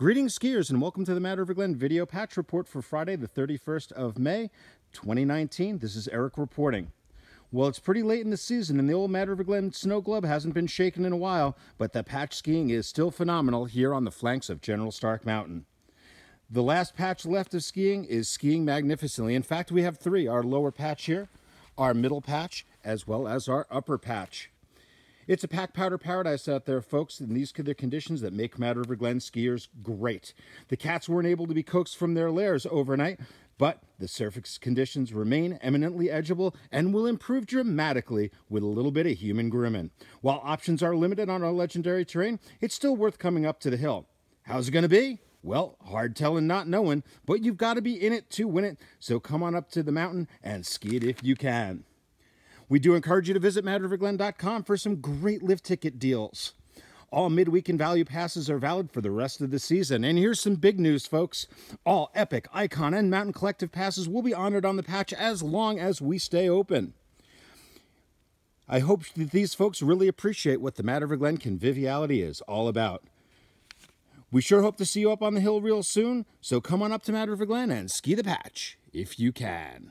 Greetings, skiers, and welcome to the Mad River Glen video patch report for Friday, the 31st of May, 2019. This is Eric reporting. Well, it's pretty late in the season, and the old Mad River Glen snow globe hasn't been shaken in a while, but the patch skiing is still phenomenal here on the flanks of General Stark Mountain. The last patch left of skiing is skiing magnificently. In fact, we have three our lower patch here, our middle patch, as well as our upper patch. It's a pack powder paradise out there, folks, and these are the conditions that make Mad River Glen skiers great. The cats weren't able to be coaxed from their lairs overnight, but the surface conditions remain eminently edgeable and will improve dramatically with a little bit of human grooming. While options are limited on our legendary terrain, it's still worth coming up to the hill. How's it going to be? Well, hard telling not knowing, but you've got to be in it to win it, so come on up to the mountain and ski it if you can. We do encourage you to visit madriverglen.com for some great lift ticket deals. All midweek and value passes are valid for the rest of the season. And here's some big news, folks. All Epic, Ikon, and Mountain Collective passes will be honored on the patch as long as we stay open. I hope that these folks really appreciate what the Mad River Glen conviviality is all about. We sure hope to see you up on the hill real soon, so come on up to Mad River Glen and ski the patch if you can.